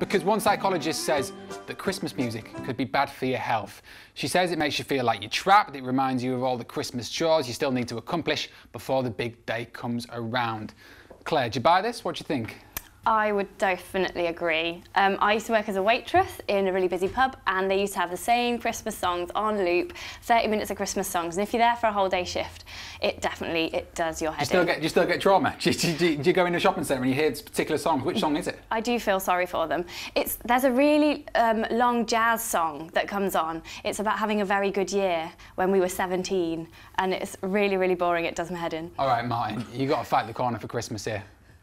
because one psychologist says that Christmas music could be bad for your health. She says it makes you feel like you're trapped, it reminds you of all the Christmas chores you still need to accomplish before the big day comes around. Claire, do you buy this? What do you think? I would definitely agree. Um, I used to work as a waitress in a really busy pub and they used to have the same Christmas songs on loop, 30 minutes of Christmas songs. And if you're there for a whole day shift, it definitely, it does your head you still in. Get, you still get trauma? Do you, do, you, do you go in a shopping centre and you hear this particular song? Which song is it? I do feel sorry for them. It's, there's a really um, long jazz song that comes on. It's about having a very good year when we were 17 and it's really, really boring. It does my head in. All right, Martin, you got to fight the corner for Christmas here.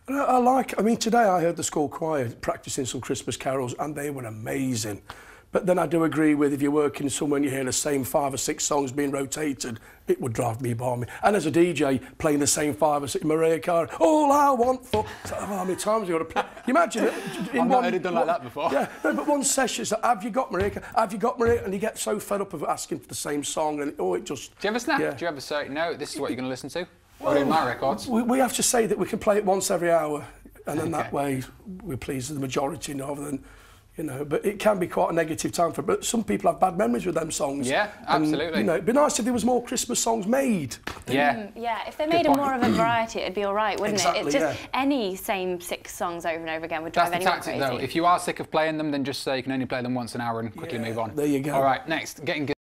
I like, I mean, today I heard the school choir practicing some Christmas carols and they were amazing. But then I do agree with if you're working somewhere and you hear the same five or six songs being rotated, it would drive me balmy. And as a DJ, playing the same five or six, Mariah Carey, all I want for... Oh, How many times you got to play? You imagine it. In I've not heard it done like that before. Yeah, no, but one session, so have you got Mariah Have you got Mariah? And you get so fed up of asking for the same song and, oh, it just... Do you ever snap? Yeah. Do you ever say, no, this is what you're going to listen to? Well, in my records? We, we have to say that we can play it once every hour and then okay. that way we're pleased with the majority rather than you know but it can be quite a negative time for but some people have bad memories with them songs. Yeah absolutely. and, you know it'd be nice if there was more christmas songs made. Yeah. Mm, yeah if they made a more of a variety it'd be all right wouldn't exactly, it it's just yeah. any same six songs over and over again would drive That's anyone the tactic crazy. though. If you are sick of playing them then just say you can only play them once an hour and quickly yeah, move on. there you go. All right next getting